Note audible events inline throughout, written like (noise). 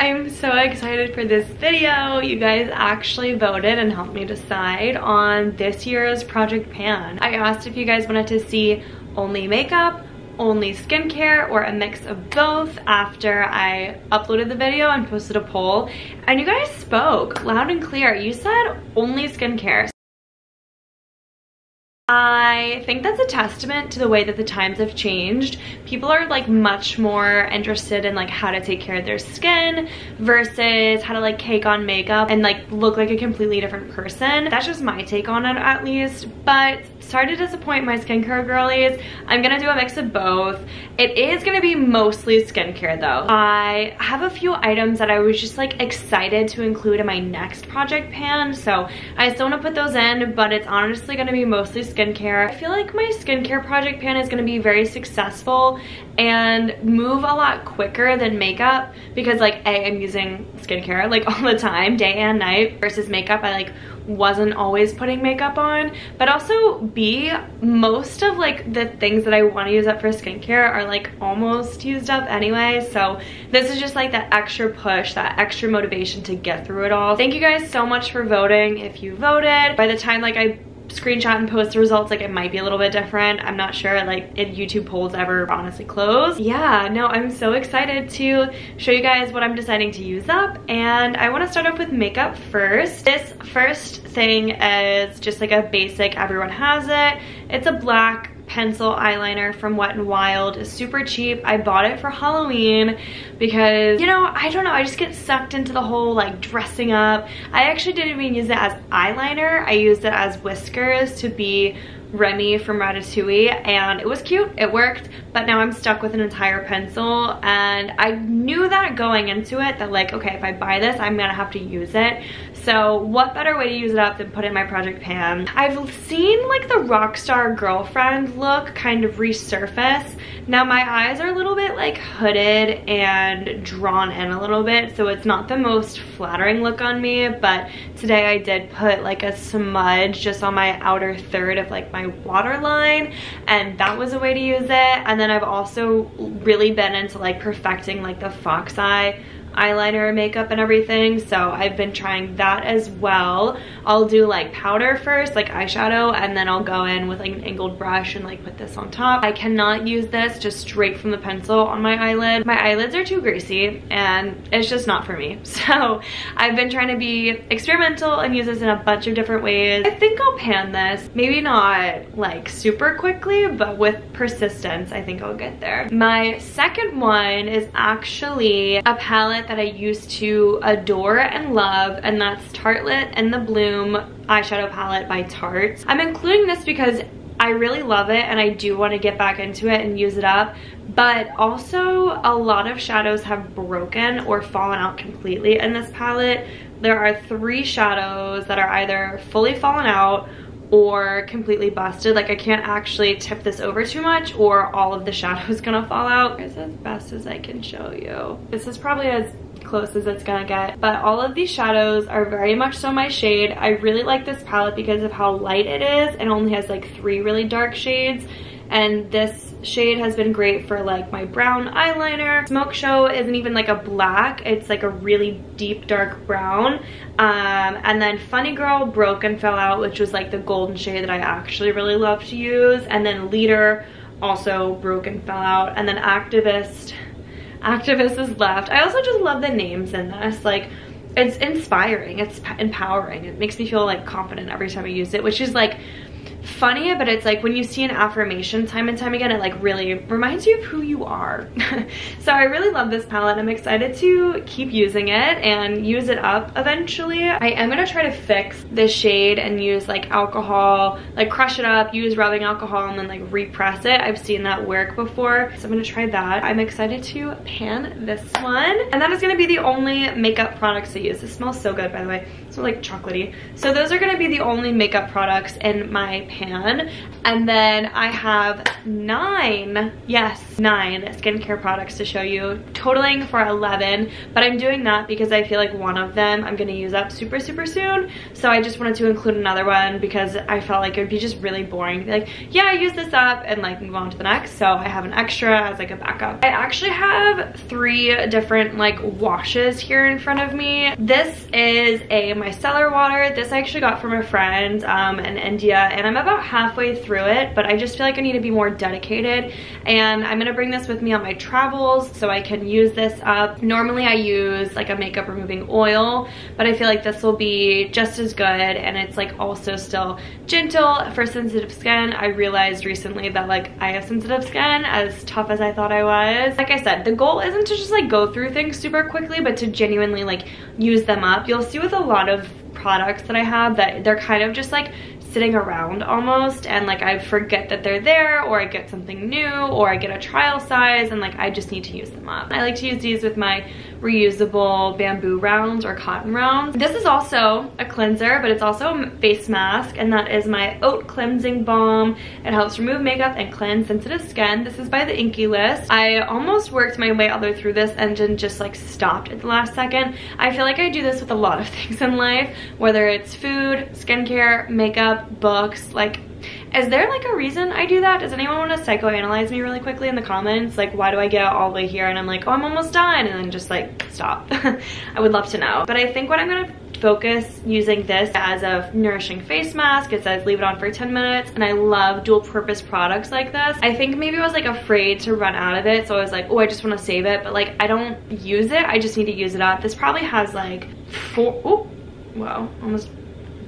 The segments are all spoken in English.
I'm so excited for this video. You guys actually voted and helped me decide on this year's Project Pan. I asked if you guys wanted to see only makeup, only skincare or a mix of both after I uploaded the video and posted a poll and you guys spoke loud and clear. You said only skincare. I think that's a testament to the way that the times have changed. People are like much more interested in like how to take care of their skin versus how to like cake on makeup and like look like a completely different person. That's just my take on it at least. But sorry to disappoint my skincare girlies. I'm gonna do a mix of both. It is gonna be mostly skincare though. I have a few items that I was just like excited to include in my next project pan. So I still wanna put those in, but it's honestly gonna be mostly skincare skincare. I feel like my skincare project pan is going to be very successful and move a lot quicker than makeup because like A, I'm using skincare like (laughs) all the time, day and night versus makeup. I like wasn't always putting makeup on but also B most of like the things that I want to use up for skincare are like almost used up anyway so this is just like that extra push that extra motivation to get through it all thank you guys so much for voting if you voted by the time like I screenshot and post the results like it might be a little bit different. I'm not sure like if youtube polls ever honestly close. Yeah no i'm so excited to show you guys what i'm deciding to use up and i want to start off with makeup first. This first thing is just like a basic everyone has it. It's a black pencil eyeliner from Wet n Wild. It's super cheap. I bought it for Halloween because, you know, I don't know. I just get sucked into the whole like dressing up. I actually didn't even use it as eyeliner. I used it as whiskers to be Remy from Ratatouille and it was cute, it worked, but now I'm stuck with an entire pencil and I knew that going into it that like, okay, if I buy this, I'm gonna have to use it. So what better way to use it up than put it in my project pan? I've seen like the Rockstar Girlfriend look kind of resurface. Now my eyes are a little bit like hooded and drawn in a little bit, so it's not the most flattering look on me, but today I did put like a smudge just on my outer third of like my waterline, and that was a way to use it. And then I've also really been into like perfecting like the fox eye eyeliner makeup and everything. So I've been trying that as well. I'll do like powder first like eyeshadow and then I'll go in with like an angled brush and like put this on top. I cannot use this just straight from the pencil on my eyelid. My eyelids are too greasy and it's just not for me. (laughs) So I've been trying to be experimental and use this in a bunch of different ways. I think I'll pan this. Maybe not like super quickly but with persistence I think I'll get there. My second one is actually a palette palette that I used to adore and love and that's Tartelette and the Bloom eyeshadow palette by Tarte. I'm including this because I really love it and I do want to get back into it and use it up but also a lot of shadows have broken or fallen out completely in this palette. There are three shadows that are either fully fallen out or completely busted. Like I can't actually tip this over too much or all of the shadow is (laughs) gonna fall out. It's as best as I can show you. This is probably as close as it's gonna get but all of these shadows are very much so my shade i really like this palette because of how light it is and only has like three really dark shades and this shade has been great for like my brown eyeliner. Smoke Show isn't even like a black, it's like a really deep dark brown. Um, and then Funny Girl Broke and Fell Out, which was like the golden shade that I actually really love to use. And then Leader also broke and fell out. And then Activist, Activist is left. I also just love the names in this. Like, it's inspiring, it's empowering. It makes me feel like confident every time I use it, which is like funny, but it's like when you see an affirmation time and time again, it like really reminds you of who you are. (laughs) so I really love this palette. I'm excited to keep using it and use it up eventually. I am gonna try to fix this shade and use like alcohol, like crush it up, use rubbing alcohol and then like repress it. I've seen that work before, so I'm gonna try that. I'm excited to pan this one. And that is gonna be the only makeup products I use. It smells so good, by the way. It smells like chocolatey. So those are gonna be the only makeup products in my pan. And then I have nine, yes, nine skincare products to show you, totaling for 11. But I'm doing that because I feel like one of them I'm gonna use up super, super soon. So I just wanted to include another one because I felt like it would be just really boring like, yeah, I use this up and like move on to the next. So I have an extra as like a backup. I actually have three different like washes here in front of me. This is a micellar water. This I actually got from a friend um, in India and I'm about halfway through it, but I just feel like I need to be more dedicated. And I'm gonna bring this with me on my travels so I can use this up. Normally I use like a makeup removing oil, but I feel like this will be just as good and it's like also still gentle for sensitive skin. I realized recently that like I have sensitive skin as tough as I thought I was. Like I said, the goal isn't to just like go through things super quickly, but to genuinely like use them up. You'll see with a lot of products that I have that they're kind of just like sitting around almost and like I forget that they're there or I get something new or I get a trial size and like I just need to use them up. I like to use these with my reusable bamboo rounds or cotton rounds. This is also a cleanser but it's also a face mask and that is my oat cleansing balm. It helps remove makeup and cleanse sensitive skin. This is by the INKEY List. I almost worked my way all the way through this and then just like stopped at the last second. I feel like I do this with a lot of (laughs) things in life whether it's food, skincare, makeup, books, like is there like a reason I do that? Does anyone want to psychoanalyze me really quickly in the comments? Like why do I get all the way here and I'm like, oh, I'm almost done and then just like stop. (laughs) I would love to know. But I think what I'm gonna focus using this as a nourishing face mask. It says leave it on for 10 minutes and I love dual purpose products like this. I think maybe I was like afraid to run out of it so I was like oh I just want to save it but like I don't use it I just need to use it up. This probably has like four oh wow almost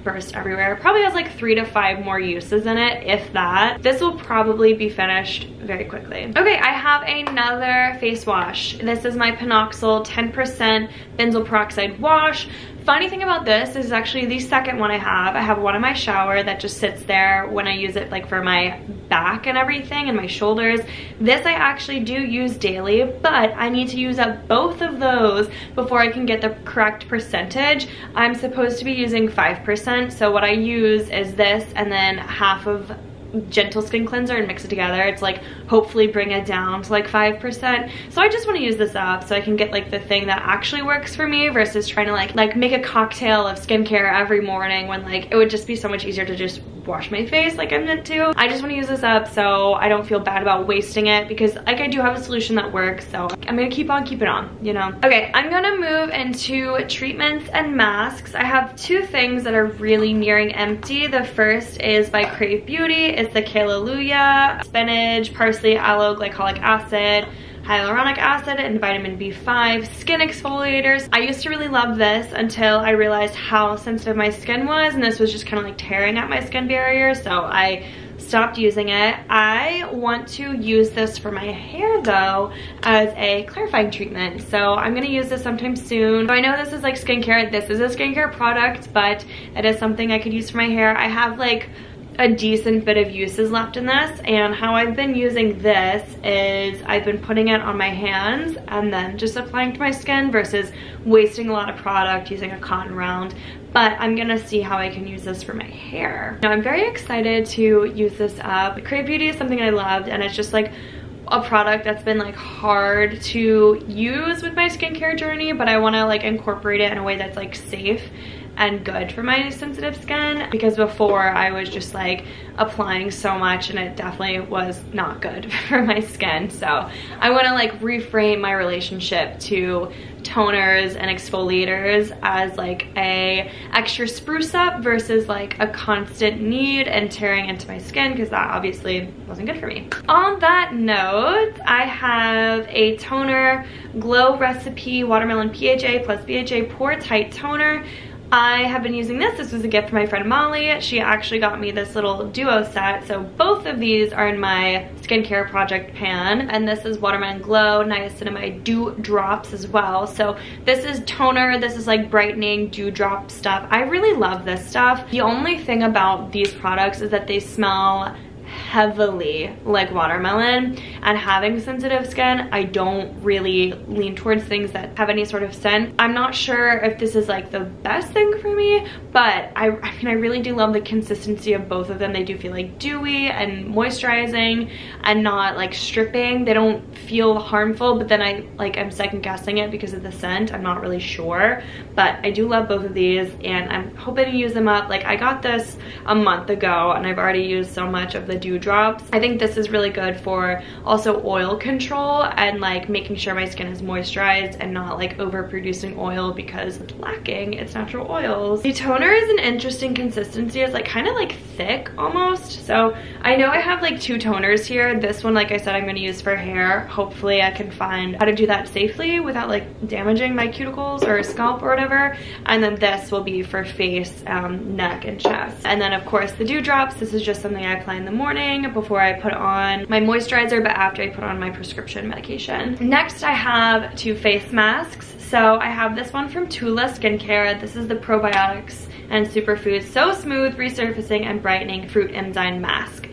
burst everywhere. Probably has like three to five more uses in it, if that. This will probably be finished very quickly. Okay, I have another face wash. This is my Panoxyl 10% benzoyl peroxide wash. Funny thing about this is actually the second one I have. I have one in my shower that just sits there when I use it like for my back and everything and my shoulders. This I actually do use daily, but I need to use up both of those before I can get the correct percentage. I'm supposed to be using 5%, so what I use is this and then half of gentle skin cleanser and mix it together. It's like hopefully bring it down to like 5%. So I just want to use this up so I can get like the thing that actually works for me versus trying to like like make a cocktail of skincare every morning when like it would just be so much easier to just wash my face like I'm meant to. I just want to use this up so I don't feel bad about wasting it because like I do have a solution that works so I'm gonna keep on keeping on, you know. Okay, I'm gonna move into treatments and masks. I have two things that are really nearing empty. The first is by Krave Beauty. It's the Hallelujah Spinach, Parsley, Aloe Glycolic Acid hyaluronic acid and vitamin B5 skin exfoliators. I used to really love this until I realized how sensitive my skin was and this was just kind of like tearing at my skin barrier so I stopped using it. I want to use this for my hair though as a clarifying treatment. So I'm gonna use this sometime soon. So I know this is like skincare. This is a skincare product, but it is something I could use for my hair. I have like a decent bit of uses left in this and how I've been using this is I've been putting it on my hands and then just applying to my skin versus wasting a lot of product using a cotton round but I'm gonna see how I can use this for my hair. Now I'm very excited to use this up. Krave Beauty is something I loved and it's just like a product that's been like hard to use with my skincare journey but I want to like incorporate it in a way that's like safe and good for my sensitive skin because before I was just like applying so much and it definitely was not good (laughs) for my skin. So I want to like reframe my relationship to toners and exfoliators as like a extra spruce up versus like a constant need and tearing into my skin because that obviously wasn't good for me. On that note, I have a toner Glow Recipe Watermelon PHA plus BHA Pore Tight Toner I have been using this. This was a gift from my friend Molly. She actually got me this little duo set. So both of these are in my skincare project pan. And this is Watermelon Glow, Niacinamide Dew Drops as well. So this is toner. This is like brightening dew drop stuff. I really love this stuff. The only thing about these products is that they smell heavily like watermelon and having sensitive skin, I don't really lean towards things that have any sort of scent. I'm not sure if this is like the best thing for me, but I, I mean, I really do love the consistency of both of them. They do feel like dewy and moisturizing and not like stripping. They don't feel harmful, but then I like I'm second guessing it because of the scent. I'm not really sure, but I do love both of these and I'm hoping to use them up. Like I got this a month ago and I've already used so much of the dewdrops. I think this is really good for also oil control and like making sure my skin is moisturized and not like overproducing oil because it's lacking its natural oils. The toner is an interesting consistency. It's like kind of like thick almost. So I know I have like two toners here. This one, like I said, I'm going to use for hair. Hopefully I can find how to do that safely without like damaging my cuticles or scalp or whatever. And then this will be for face, um, neck, and chest. And then of course the dewdrops. This is just something I apply in the morning before I put on my moisturizer, but after I put on my prescription medication. Next I have two face masks. So I have this one from Tula Skincare. This is the probiotics and superfoods so smooth resurfacing and brightening fruit enzyme mask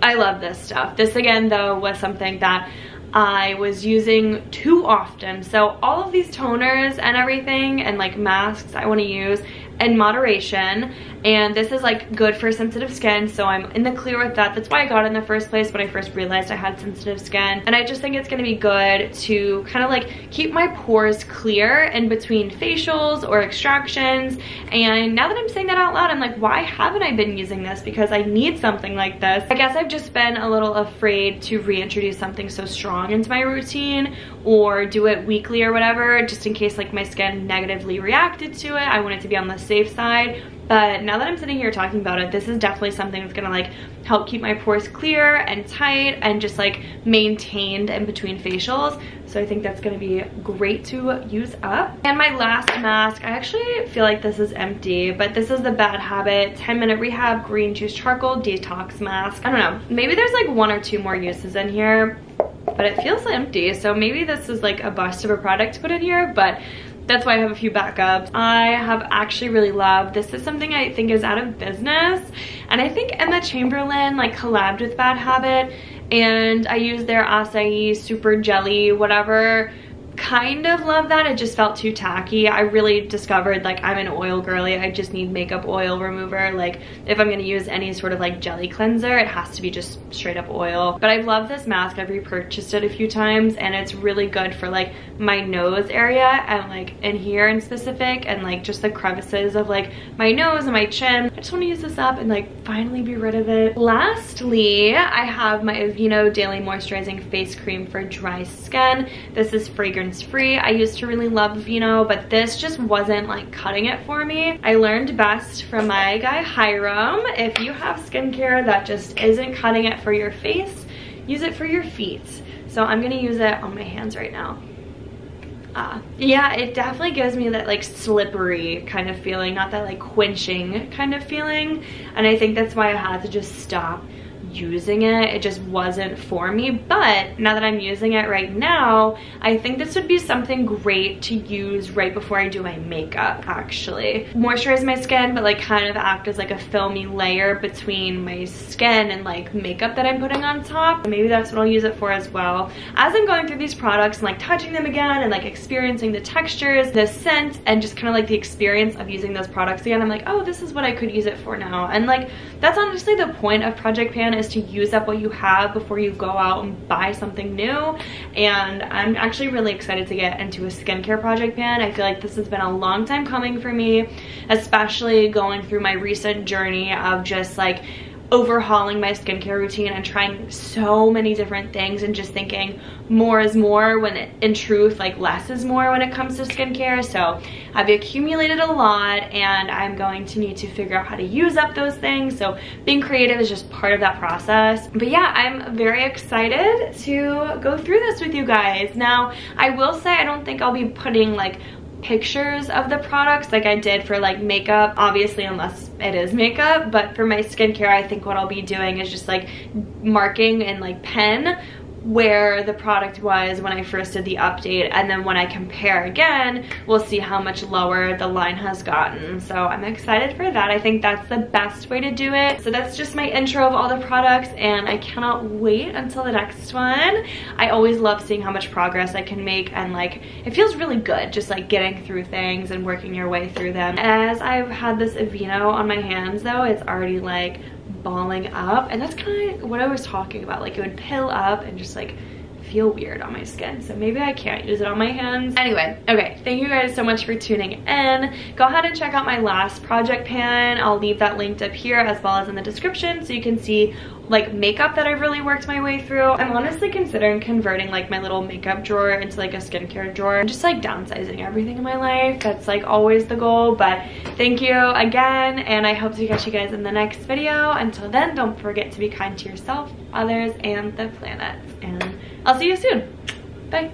i love this stuff this again though was something that I was using too often. So all of these toners and everything and like masks I want to use in moderation. And this is like good for sensitive skin so I'm in the clear with that. That's why I got it in the first place when I first realized I had sensitive skin. And I just think it's gonna be good to kind of like keep my pores clear in between facials or extractions. And now that I'm saying that out loud I'm like why haven't I been using this? Because I need something like this. I guess I've just been a little afraid to reintroduce something so strong into my routine or do it weekly or whatever just in case like my skin negatively reacted to it. I want it to be on the safe side but now that I'm sitting here talking about it, this is definitely something that's gonna like help keep my pores clear and tight and just like maintained in between facials. So I think that's gonna be great to use up. And my last mask, I actually feel like this is empty, but this is the Bad Habit 10 Minute Rehab Green Juice Charcoal Detox Mask. I don't know, maybe there's like one or two more uses in here, but it feels empty. So maybe this is like a bust of a product to put in here, but that's why I have a few backups. I have actually really loved, this is something I think is out of business. And I think Emma Chamberlain like collabed with Bad Habit and I used their acai super jelly, whatever kind of love that. It just felt too tacky. I really discovered like I'm an oil girly. I just need makeup oil remover. Like if I'm gonna use any sort of like jelly cleanser, it has to be just straight up oil. But I love this mask. I've repurchased it a few times and it's really good for like my nose area and like in here in specific and like just the crevices of like my nose and my chin. I just wanna use this up and like finally be rid of it. Lastly, I have my Aveeno Daily Moisturizing Face Cream for dry skin. This is fragrance fragrance free. I used to really love Vino, but this just wasn't like cutting it for me. I learned best from my guy Hyram. If you have skincare that just isn't cutting it for your face, use it for your feet. So I'm gonna use it on my hands right now. Uh, yeah, it definitely gives me that like slippery kind of feeling, not that like quenching kind of feeling. And I think that's why I had to just stop using it. It just wasn't for me. But now that I'm using it right now, I think this would be something great to use right before I do my makeup, actually. Moisturize my skin, but like kind of act as like a filmy layer between my skin and like makeup that I'm putting on top. Maybe that's what I'll use it for as well. As I'm going through these products and like touching them again and like experiencing the textures, the scent, and just kind of like the experience of using those products again, I'm like, oh, this is what I could use it for now. And like, that's honestly the point of Project Pan is to use up what you have before you go out and buy something new. And I'm actually really excited to get into a skincare project pan. I feel like this has been a long time coming for me, especially going through my recent journey of just like overhauling my skincare routine and trying so many different things and just thinking more is more when it, in truth like less is more when it comes to skincare. So I've accumulated a lot and I'm going to need to figure out how to use up those things. So being creative is just part of that process. But yeah I'm very excited to go through this with you guys. Now I will say I don't think I'll be putting like pictures of the products like I did for like makeup, obviously unless it is makeup, but for my skincare I think what I'll be doing is just like marking in like pen where the product was when I first did the update and then when I compare again we'll see how much lower the line has gotten. So I'm excited for that. I think that's the best way to do it. So that's just my intro of all the products and I cannot wait until the next one. I always love seeing how much progress I can make and like it feels really good just like getting through things and working your way through them. As I've had this Aveeno on my hands though it's already like balling up. And that's kind of what I was talking about like it would pill up and just like feel weird on my skin so maybe I can't use it on my hands anyway okay thank you guys so much for tuning in go ahead and check out my last project pan I'll leave that linked up here as well as in the description so you can see like makeup that I've really worked my way through. I'm honestly considering converting like my little makeup drawer into like a skincare drawer. I'm just like downsizing everything in my life. That's like always the goal. But thank you again and I hope to catch you guys in the next video. Until then, don't forget to be kind to yourself, others, and the planet. And I'll see you soon. Bye.